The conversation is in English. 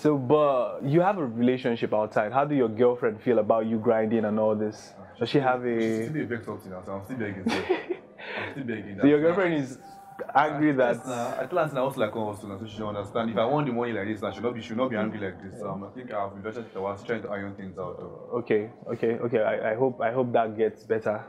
So, but you have a relationship outside. How do your girlfriend feel about you grinding and all this? Does she have a? a? still being vexed now, so I'm still begging. So I'm still begging. So your girlfriend is angry that. At last, I tell her say na like I come so she don't understand. If I want the money like this, I should not be she not be angry like this. Um, I think I've invested in I was trying to iron things out. Okay, okay, okay. I, I hope I hope that gets better.